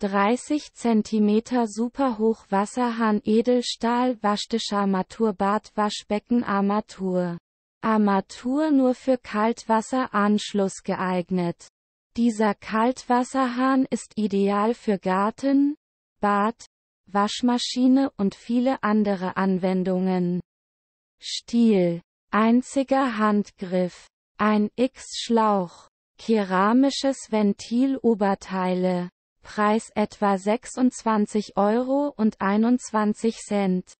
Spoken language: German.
30 cm Superhochwasserhahn Edelstahl Waschtischarmatur Badwaschbecken Armatur Armatur nur für Kaltwasseranschluss geeignet. Dieser Kaltwasserhahn ist ideal für Garten, Bad, Waschmaschine und viele andere Anwendungen. Stiel. Einziger Handgriff. Ein X-Schlauch. Keramisches Ventil Oberteile. Preis etwa 26 Euro und 21 Cent.